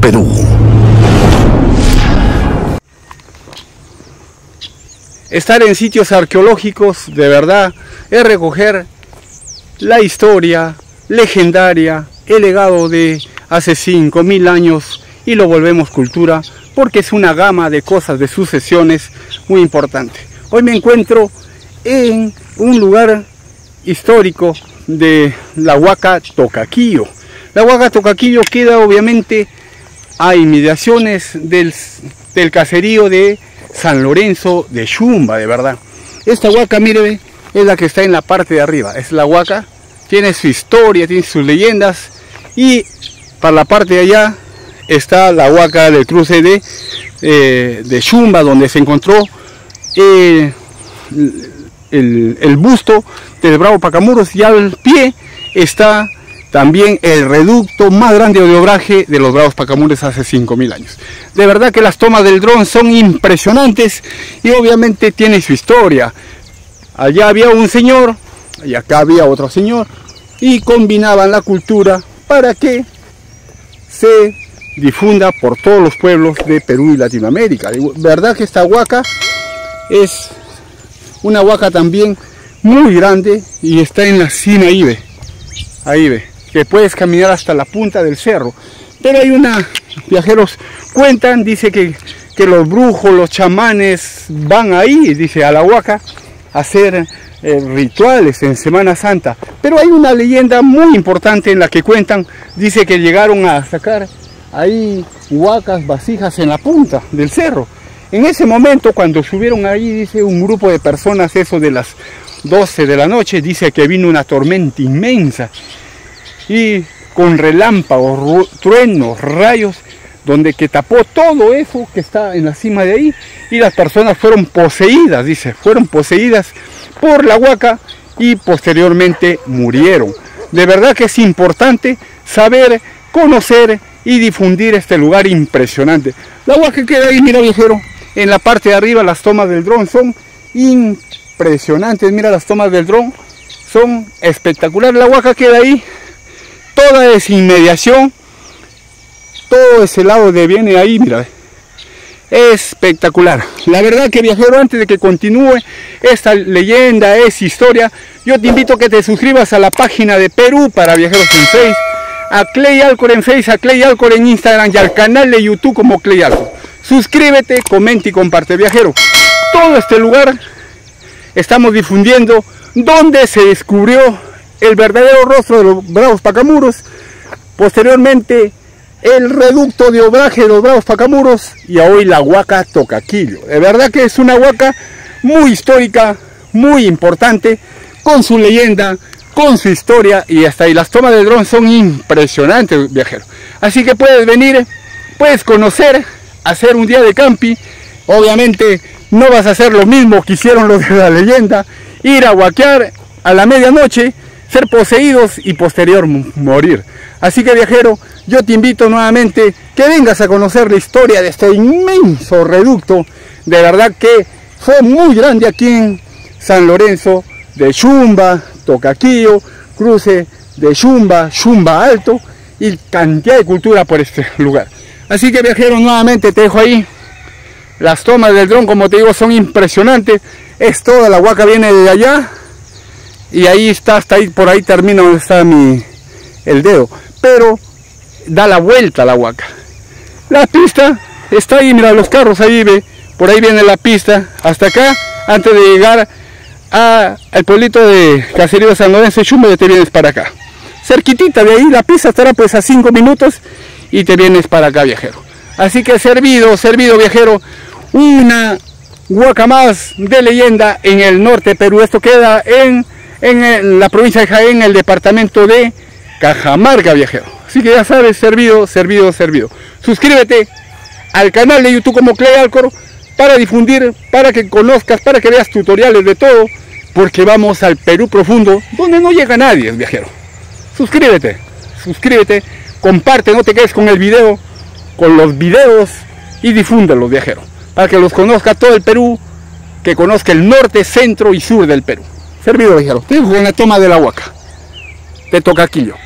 Perú. Estar en sitios arqueológicos de verdad es recoger la historia legendaria, el legado de hace 5.000 años y lo volvemos cultura porque es una gama de cosas, de sucesiones muy importante. Hoy me encuentro en un lugar histórico de la Huaca Tocaquillo. La Huaca Tocaquillo queda obviamente a inmediaciones del, del caserío de San Lorenzo de Chumba, de verdad. Esta huaca, mire, es la que está en la parte de arriba. Es la huaca, tiene su historia, tiene sus leyendas. Y para la parte de allá está la huaca del cruce de, eh, de Chumba, donde se encontró eh, el, el, busto del Bravo Pacamuros. Y al pie está también el reducto más grande de obraje de los Bravos Pacamuros hace 5.000 años. De verdad que las tomas del dron son impresionantes y obviamente tiene su historia. Allá había un señor y acá había otro señor y combinaban la cultura para que se difunda por todos los pueblos de Perú y Latinoamérica. De verdad que esta huaca es una huaca también muy grande y está en la cima ahí ve. Puedes caminar hasta la punta del cerro. Pero hay una, viajeros cuentan, dice que, que los brujos, los chamanes van ahí, dice, a la Huaca, a hacer eh, rituales en Semana Santa. Pero hay una leyenda muy importante en la que cuentan, dice que llegaron a sacar ahí huacas, vasijas en la punta del cerro. En ese momento, cuando subieron ahí, dice un grupo de personas, eso de las 12 de la noche, dice que vino una tormenta inmensa y con relámpagos, truenos, rayos, donde que tapó todo eso que está en la cima de ahí y las personas fueron poseídas, dice, fueron poseídas por la huaca y posteriormente murieron. De verdad que es importante saber, conocer y difundir este lugar impresionante. La huaca queda ahí, mira viajero, en la parte de arriba las tomas del dron son impresionantes, mira las tomas del dron, son espectaculares. La huaca queda ahí toda esa inmediación, todo ese lado de viene ahí, mira, espectacular. La verdad que viajero, antes de que continúe esta leyenda, esa historia, yo te invito a que te suscribas a la página de Perú para viajeros en Facebook, a Clay Alcor en Facebook, a Clay Alcor en Instagram y al canal de YouTube como Clay Alcor. Suscríbete, comenta y comparte viajero. Todo este lugar estamos difundiendo donde se descubrió el verdadero rostro de los bravos pacamuros, posteriormente el reducto de obraje de los bravos pacamuros y hoy la huaca Tocaquillo. De verdad que es una huaca muy histórica, muy importante, con su leyenda, con su historia y hasta ahí las tomas de dron son impresionantes, viajero. Así que puedes venir, puedes conocer, hacer un día de camping. Obviamente no vas a hacer lo mismo que hicieron los de la leyenda, ir a huaquear a la medianoche ser poseídos y posterior morir. Así que viajero, yo te invito nuevamente que vengas a conocer la historia de este inmenso reducto. De verdad que fue muy grande aquí en San Lorenzo de Chumba, Tocaquillo, cruce de Chumba, Chumba Alto y cantidad de cultura por este lugar. Así que viajero, nuevamente te dejo ahí. Las tomas del dron, como te digo, son impresionantes. Es toda la huaca viene de allá y ahí está, hasta ahí, por ahí termina donde está mi, el dedo, pero da la vuelta la huaca. La pista está ahí, mira los carros ahí, ve, por ahí viene la pista, hasta acá, antes de llegar a, al pueblito de Caserío San Lorenzo Chumbo, ya te vienes para acá. Cerquitita de ahí, la pista estará pues a 5 minutos y te vienes para acá, viajero. Así que servido, servido, viajero, una huaca más de leyenda en el norte Perú. Esto queda en en la provincia de Jaén, el departamento de Cajamarca, viajero. Así que ya sabes, servido, servido, servido. Suscríbete al canal de YouTube como Clay Alcor para difundir, para que conozcas, para que veas tutoriales de todo, porque vamos al Perú profundo, donde no llega nadie, viajero. Suscríbete, suscríbete, comparte, no te quedes con el video, con los videos y difúndelos, viajero, para que los conozca todo el Perú, que conozca el norte, centro y sur del Perú. Servido, viajero. Te con la toma de la huaca. Te toca Tocaquillo.